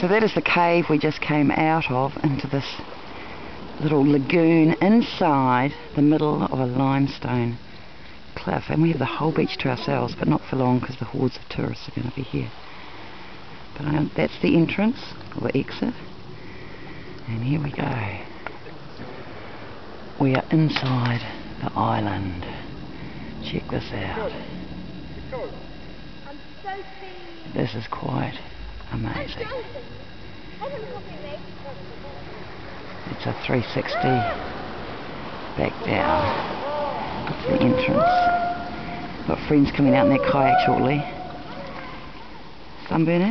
So that is the cave we just came out of into this little lagoon inside the middle of a limestone cliff and we have the whole beach to ourselves but not for long because the hordes of tourists are going to be here. But I, that's the entrance or exit and here we go. We are inside the island. Check this out. This is quite amazing. It's a 360 back down. That's the entrance. Got friends coming out in their kayak shortly. Sunburn out.